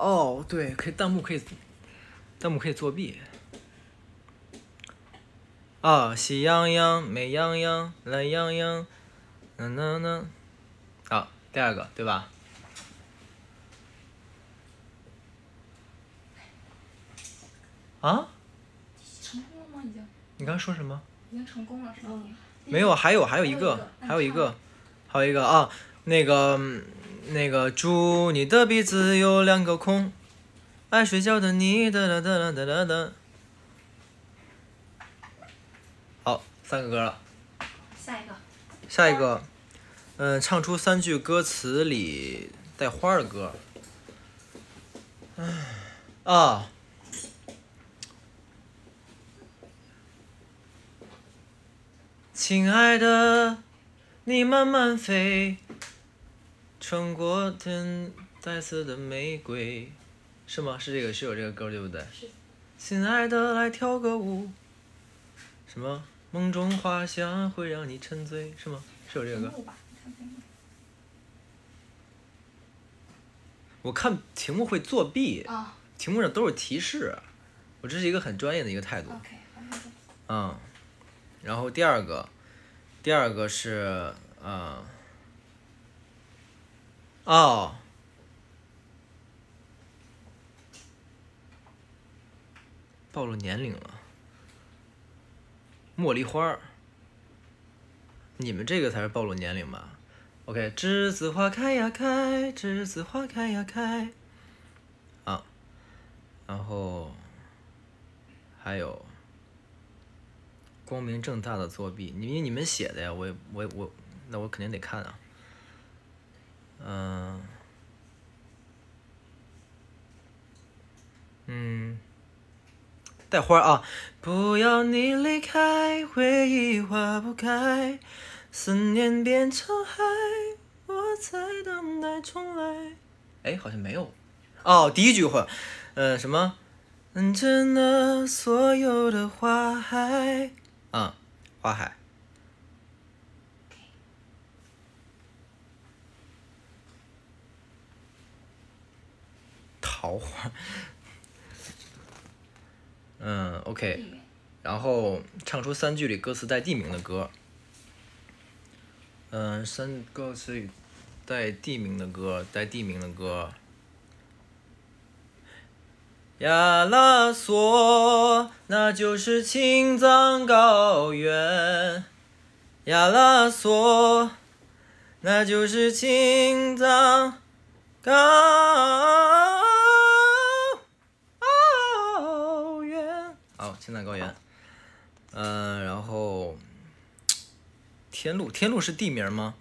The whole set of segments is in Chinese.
哦，对，可以弹幕可以，弹幕可以作弊。啊，喜羊羊、美羊羊、懒羊羊，嗯嗯嗯。好，第二个对吧？啊？成功了吗？已经？你刚刚说什么？已经成功了是吗？没有，还有还有一个，还有一个，还有一个啊，那个那个，猪你的鼻子有两个孔，爱睡觉的你哒哒哒哒哒哒哒。好，三个歌了。下一个。下一个，嗯，唱出三句歌词里带花的歌。唉，啊。亲爱的，你慢慢飞，穿过天带刺的玫瑰，是吗？是这个，是有这个歌对不对？是。亲爱的，来跳个舞。什么？梦中花香会让你沉醉，是吗？是有这个歌。我看题目会作弊。啊。题目上都是提示，我这是一个很专业的一个态度。OK。嗯。然后第二个，第二个是，嗯，哦，暴露年龄了，茉莉花你们这个才是暴露年龄吧？OK，栀子花开呀开，栀子花开呀开，啊，然后还有。光明正大的作弊，因为你们写的呀，我我我，那我肯定得看啊。嗯，嗯，带花啊！不要你离开，回忆化不开，思念变成海，我在等待重来。哎，好像没有。哦，第一句话，呃，什么？认真的所有的花海。嗯，花海，桃花，嗯，OK，然后唱出三句里歌词带地名的歌，嗯，三歌词里带地名的歌，带地名的歌。亚拉索，那就是青藏高原。亚拉索，那就是青藏高原。好，青藏高原。嗯，然后天路，天路是地名吗？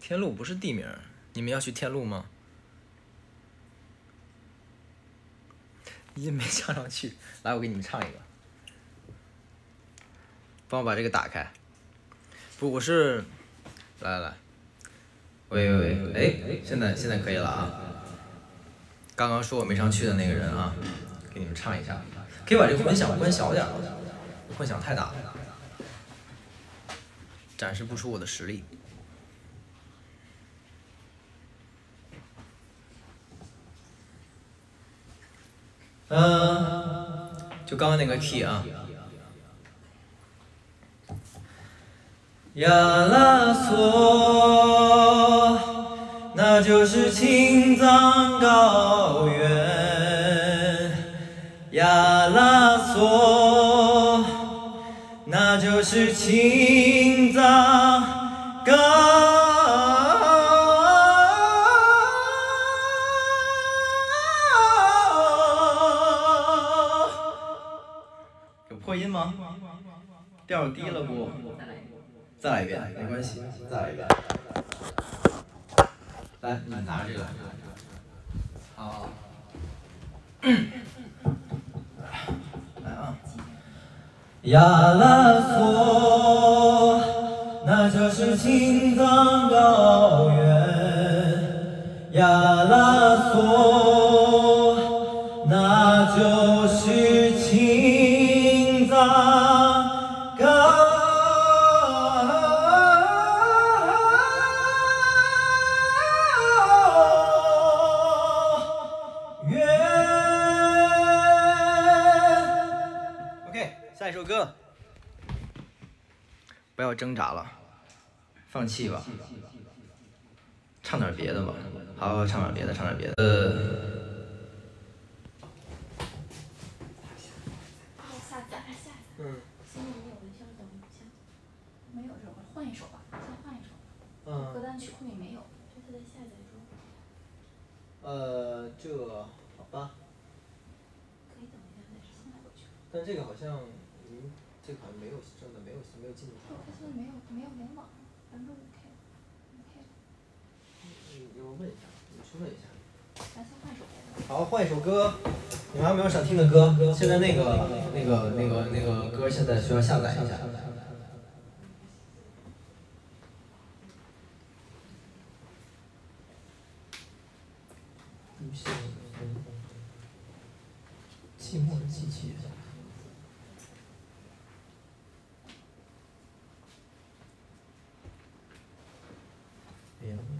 天路不是地名，你们要去天路吗？音没唱上去，来，我给你们唱一个，帮我把这个打开。不，我是，来来来，喂喂喂，哎，现在现在可以了啊。刚刚说我没上去的那个人啊，给你们唱一下，可以把这个混响关小点，混响太大了，展示不出我的实力。嗯，就刚刚那个 key 啊。呀啦索，那就是青藏就是青藏高有破音吗。调低了不？再来一遍，没关系，再来一遍。来，你拿这个。好。来啊！呀啦索，那就是青藏高原。呀啦索，那就是要挣扎了，放弃吧，唱点别的吧，好好唱点别的，唱点别的。呃，这首歌，换一首吧，先换一首。歌嗯，单曲库里没有，这次在下载中。呃，这好吧，可以等一下再现在回去。但这个好像，嗯，这个好像没有真的没有没有进度条。它现在没有没有联网，百分之五 K。五 K。你给我问一下，你去问一下。咱先换首歌。好，换一首歌。你们还有没有想听的歌？现在那个、那个、那个、那个歌现在需要下载一下。寂寞的季节。哎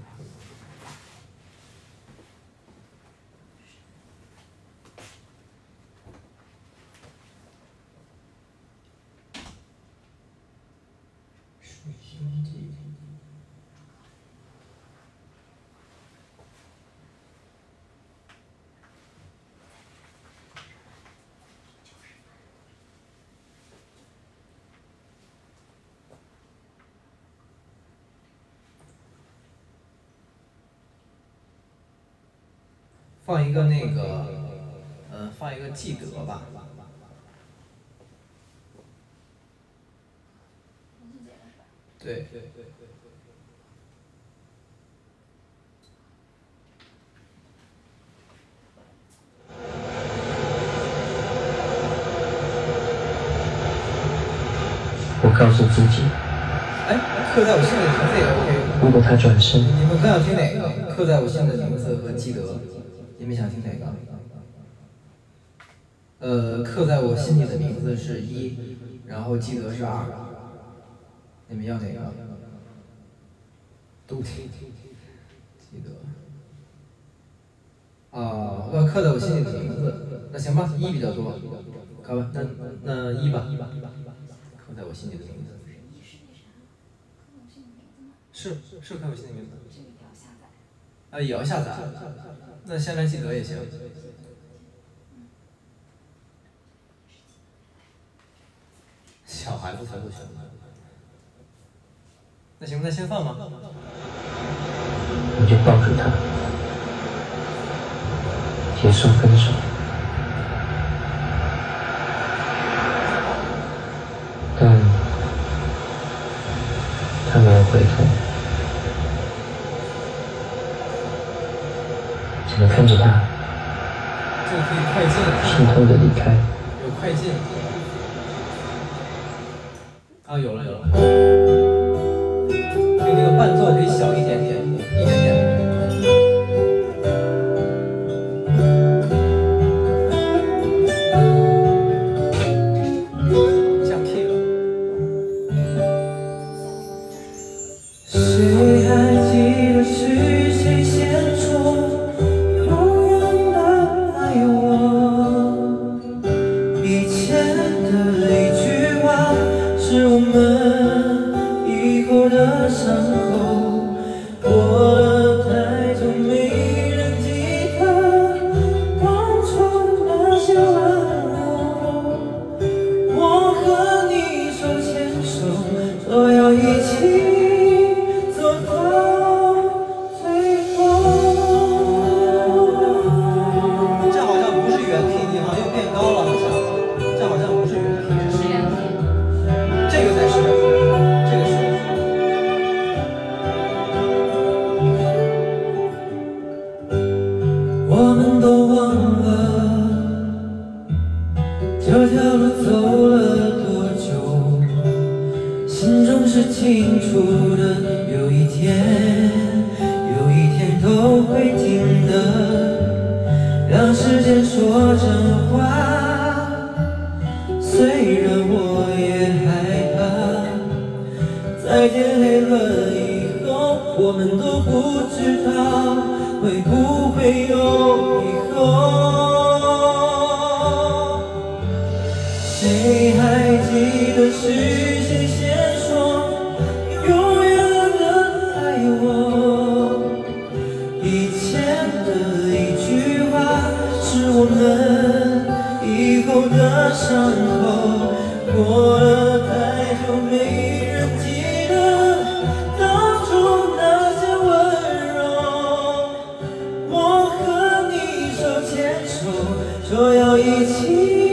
放一个那个，嗯，放一个记得吧。对对对对。我告诉自己，哎，刻在我心里的名字也 OK。如果他转身，你们更想听哪个？刻在我心里的名字和记得，你们想听哪个？呃，刻在我心里的名字是一，然后记得是二。你们要哪个？都听。记得。啊，要刻在我心里的名字，那行吧，一比较多，好吧，那那一吧，刻在我心里的名字。是是刻在我心里的名字。啊也要下载。那先来记得也行。小孩子才不行。那行，那先放吧。你就抱住他，结束分手。但他没有回头，只能说要一起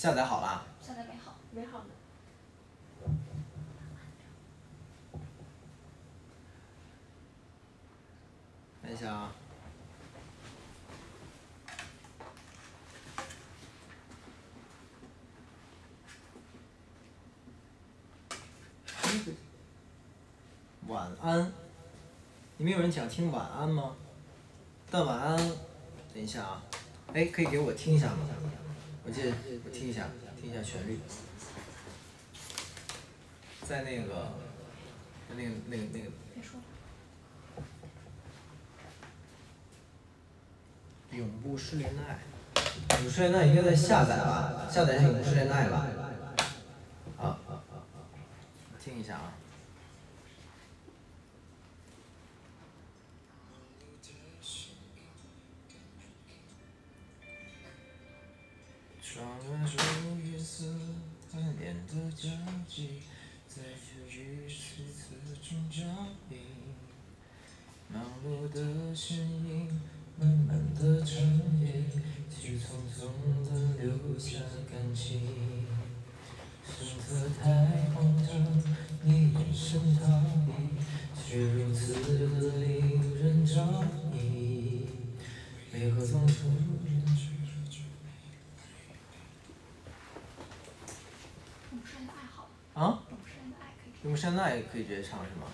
下载好啦？下载没好，没好呢。等一下啊。晚安，你们有人想听晚安吗？但晚安，等一下啊，哎，可以给我听一下吗？我记得我听一下，听一下旋律，在那个，那个那个那个别说了。永不失联的爱，永不失联的爱应该在下载吧？下载一下永不失联的爱吧。好，听一下啊。的身影，慢慢的沉吟，却匆匆的留下感情。身侧太荒唐，你眼神逃避，却如此的令人着迷。为何总是啊？永世人的爱可以。用山奈可以直接唱是吗？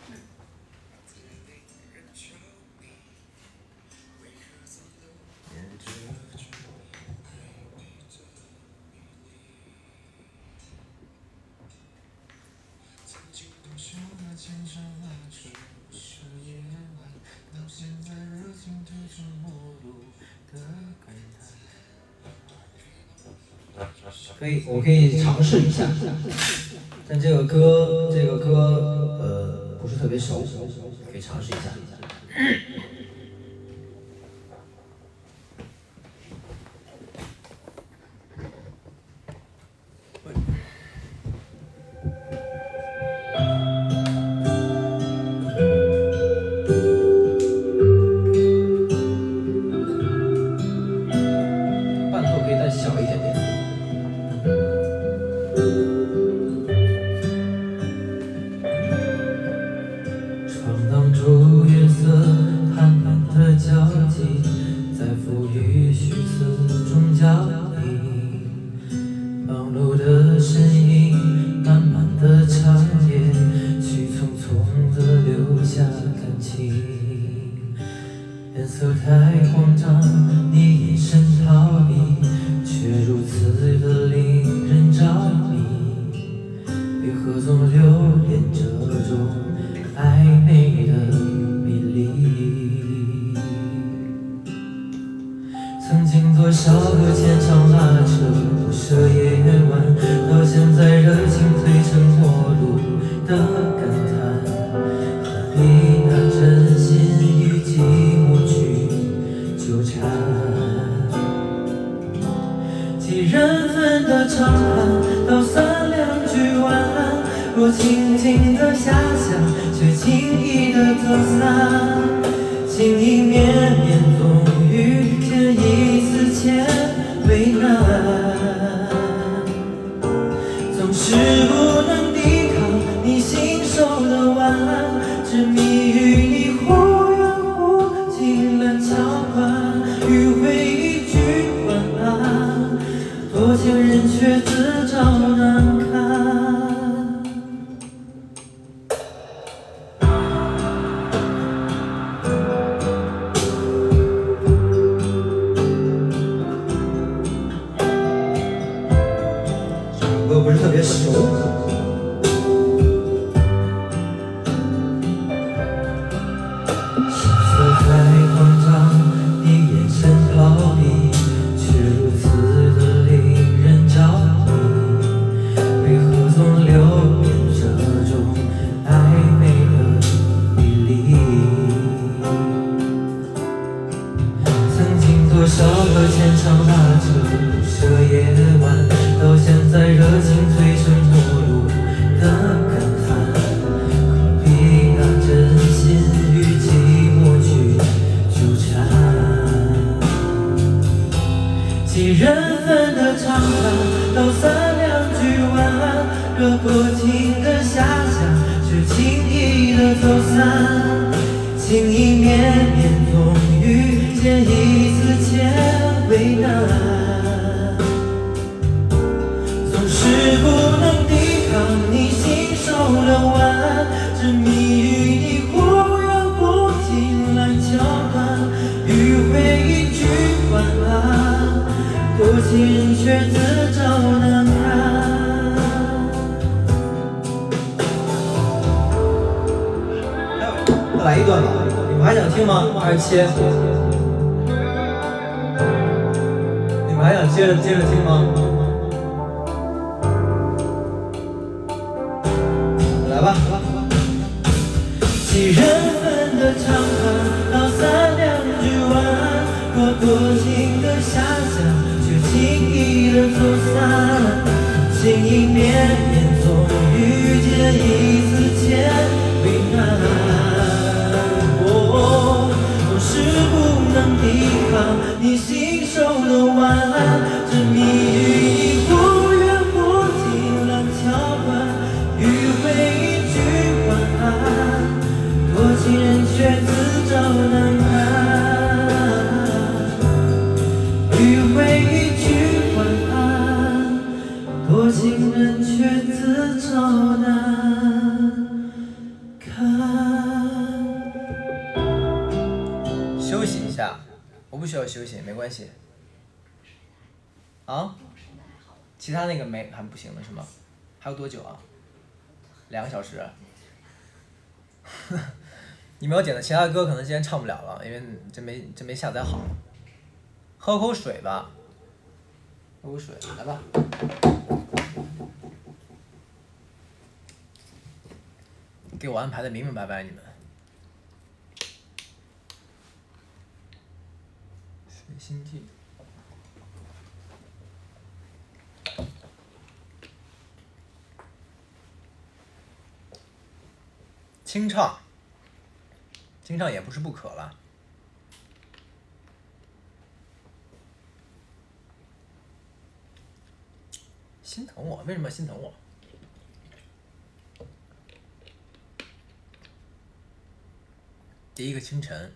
可以我可以尝试一下。但这个歌这个歌呃不是特别熟可以尝试一下。再来一段吧，你们还想听吗？还是切？你们还想接着接着听吗？you. 不需要休息，没关系。啊？其他那个没还不行了是吗？还有多久啊？两个小时。你们要剪的其他歌可能今天唱不了了，因为这没这没下载好。喝口水吧。喝口水来吧。给我安排的明明白白你们。水星记。清唱，清唱也不是不可了。心疼我？为什么心疼我？第一个清晨，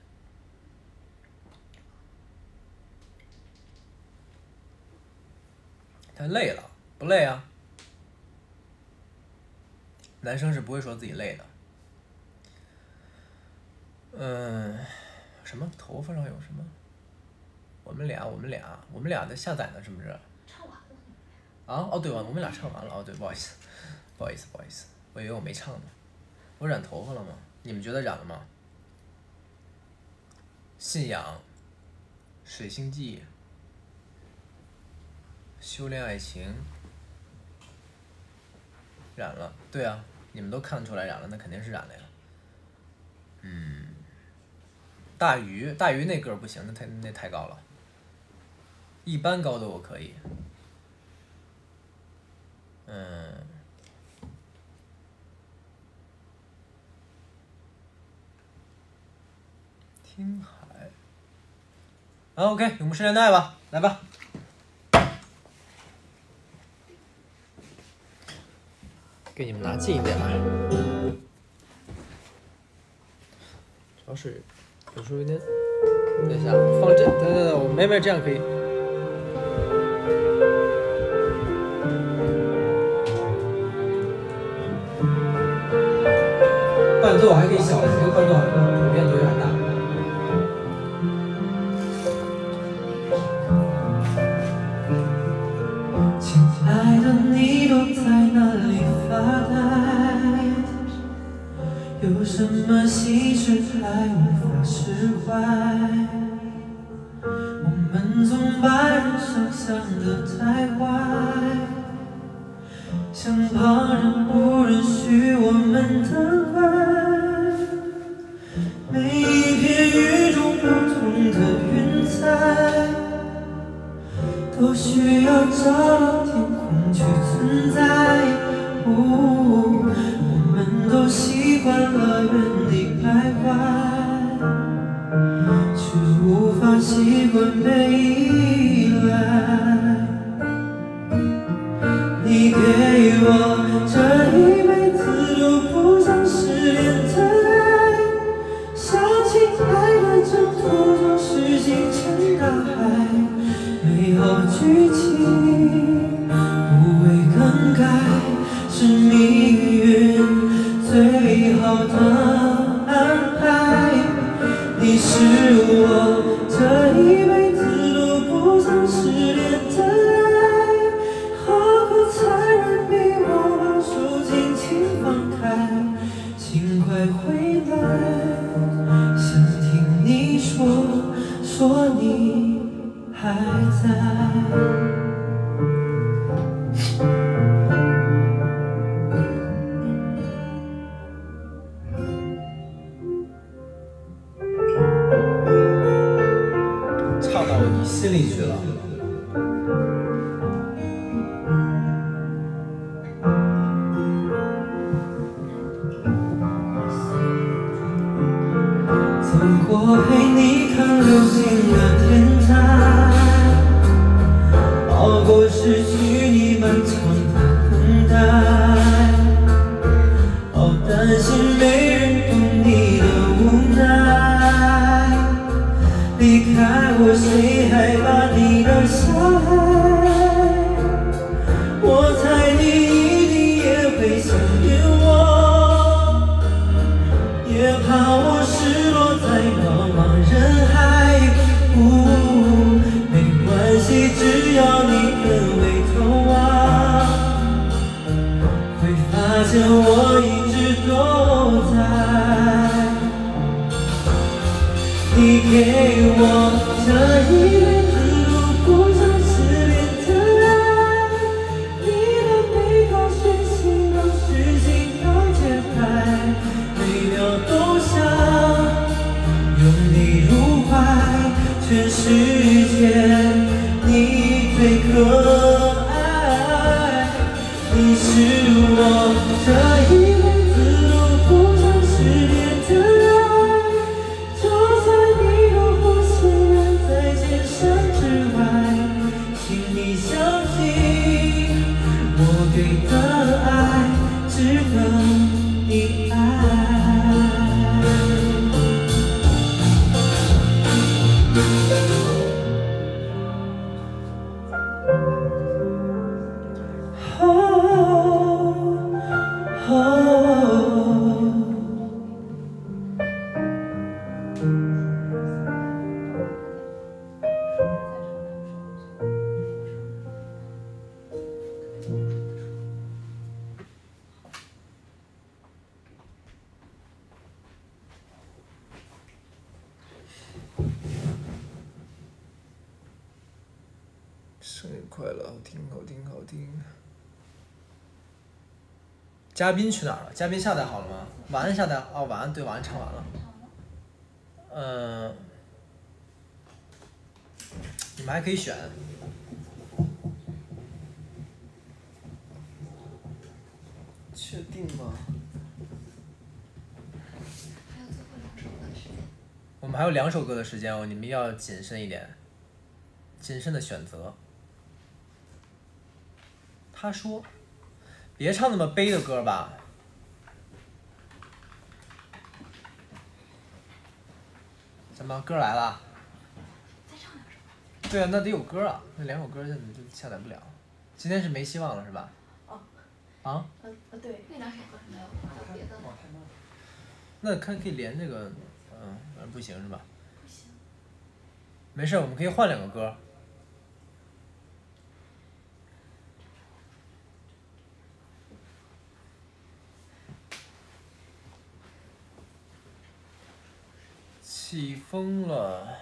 他累了，不累啊？男生是不会说自己累的。嗯，什么头发上有什么？我们俩，我们俩，我们俩在下载呢，是不是？唱完了。啊，哦对，我我们俩唱完了，哦对，不好意思，不好意思，不好意思，我以为我没唱呢。我染头发了吗？你们觉得染了吗？信仰，水星记，修炼爱情，染了，对啊，你们都看得出来染了，那肯定是染了呀。嗯，大鱼，大鱼那个不行，那太那太高了。一般高的我可以。嗯，听海。啊，OK，永不失恋的爱吧，来吧。给你们拿近一点来。主要是有时候有点，等一下，放这，等等等，我没没这样可以。伴奏还可以小一些，伴奏有什么心事还无法释怀？我们总把人生想得太坏，像旁人不允许我们的发现我一直都在。你给我这一快乐，好听，好听，好听。嘉宾去哪儿了？嘉宾下载好了吗？晚安下载哦，晚安对，晚安唱完了。嗯、你们还可以选。确定吗？还有最后两首歌的时间。我们还有两首歌的时间哦，你们要谨慎一点，谨慎的选择。他说：“别唱那么悲的歌吧。”怎么歌来了？对啊，那得有歌啊，那两首歌现在就下载不了。今天是没希望了是吧？哦。啊？对，那两首歌没有，还有别的。那看可以连这个，嗯，反正不行是吧？不行。没事，我们可以换两个歌。起风了。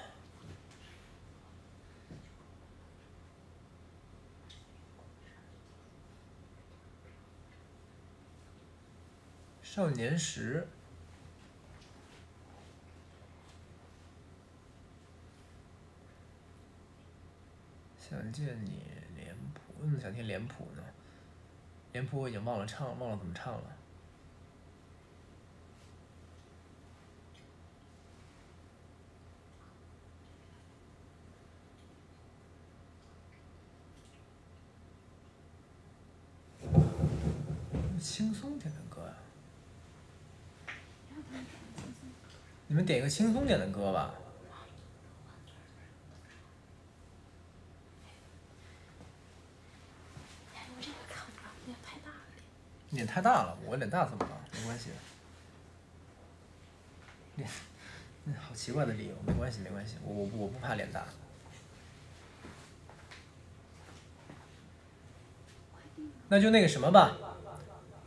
少年时。想见你脸谱，我怎么想听脸谱呢？脸谱我已经忘了唱，忘了怎么唱了。轻松点的歌啊、你们点一个轻松点的歌吧。脸太大了。我脸大怎么了？没关系。好奇怪的理由，没关系，没关系，我我我不怕脸大。那就那个什么吧，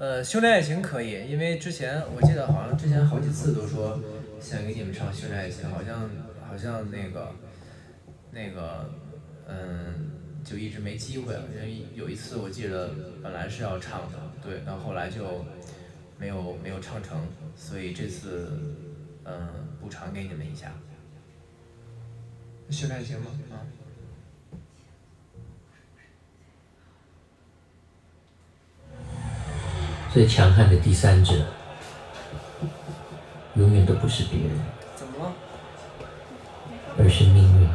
呃，修炼爱情可以，因为之前我记得好像之前好几次都说想给你们唱修炼爱情，好像好像那个那个嗯，就一直没机会了。因为有一次我记得本来是要唱的，对，然后后来就没有没有唱成，所以这次嗯补偿给你们一下。修炼爱情吗？啊。最强悍的第三者，永远都不是别人，怎么了？而是命运。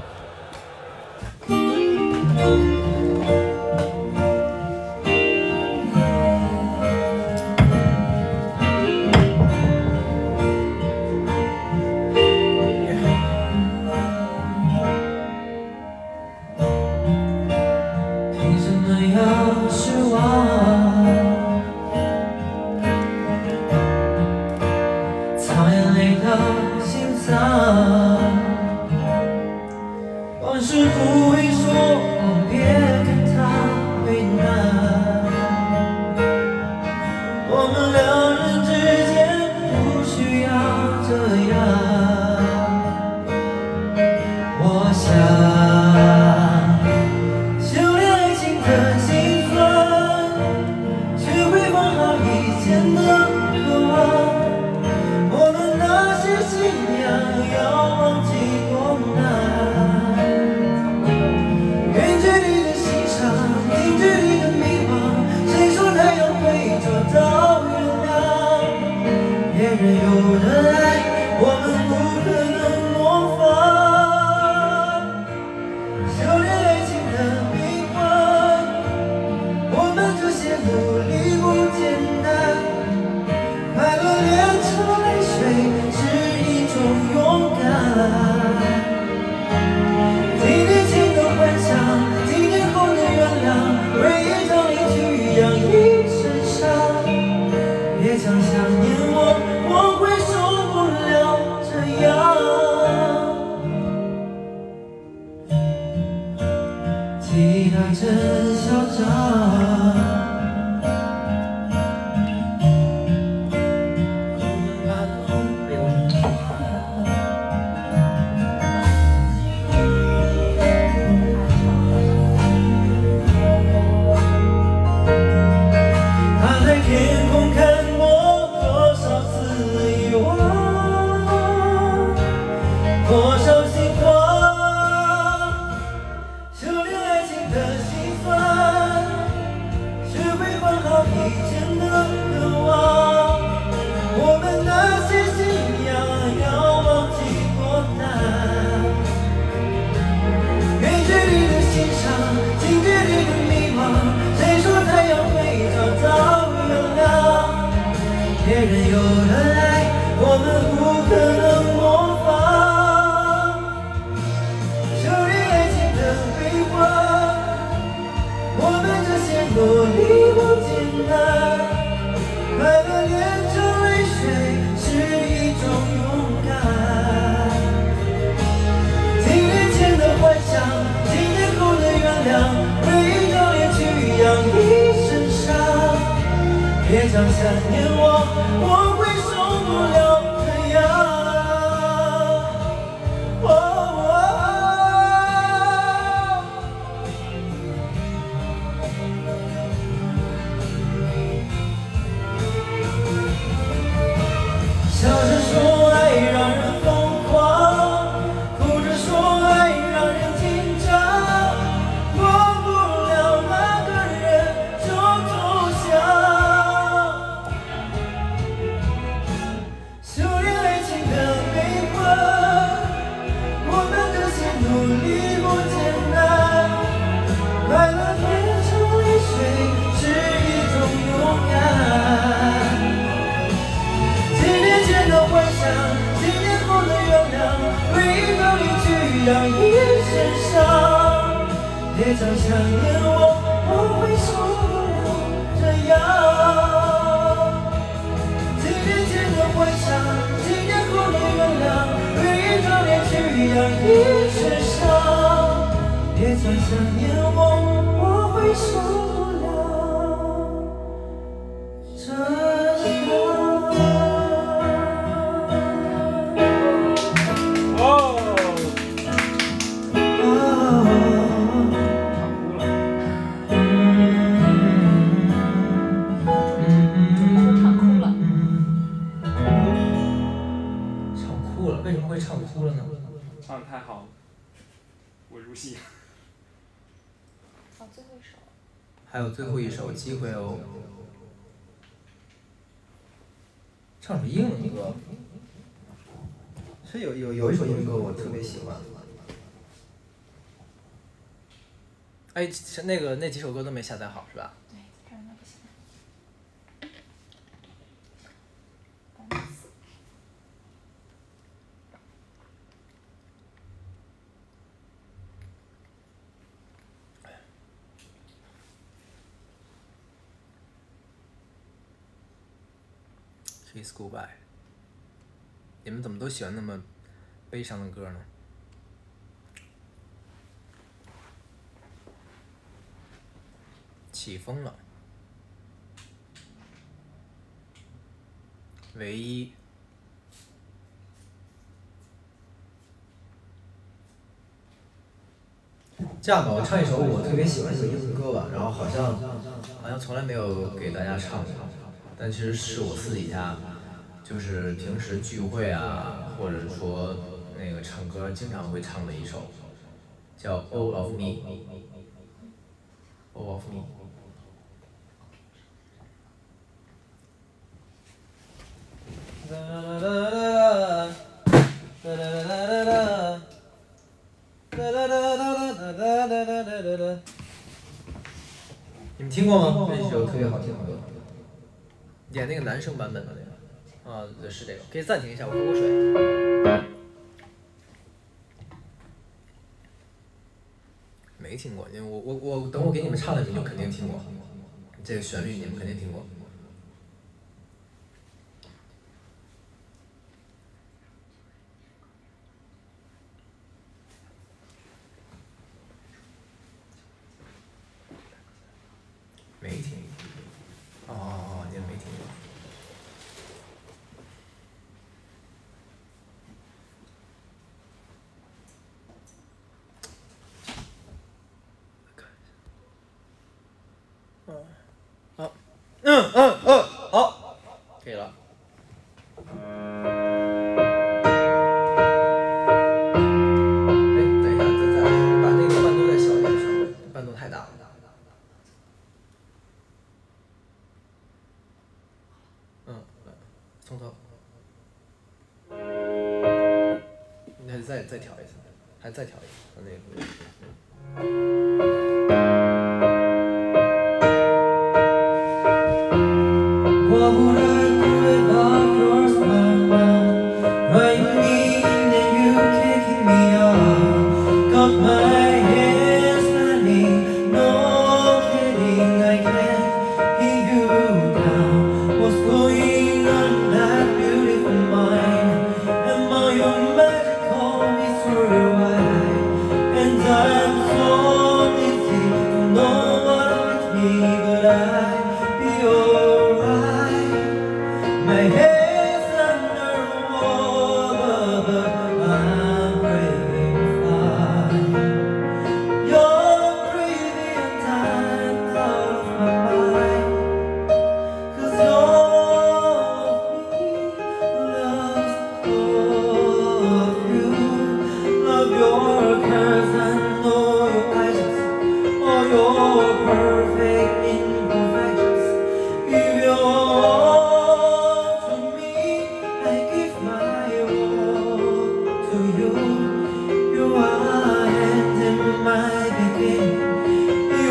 唱首英文歌。是有有有一首英文歌我特别喜欢。哎，那个那几首歌都没下载好是吧？对，这儿那不行。《Kiss Goodbye》。你们怎么都喜欢那么悲伤的歌呢？起风了。唯一。这样吧，我唱一首我特别喜欢的英文歌吧，然后好像好像从来没有给大家唱过，但其实是我私底下就是平时聚会啊，或者说那个唱歌经常会唱的一首，叫《All of Me》。All of Me。你们听过吗？这首特别好听的歌。演那个男生版本的那个。啊，对，是这个。可以暂停一下，我喝口水。没听过，因为我我我等我给你们唱的，你们就肯定听过。这个旋律你们肯定听过。还再调一个，把那个。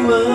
mơ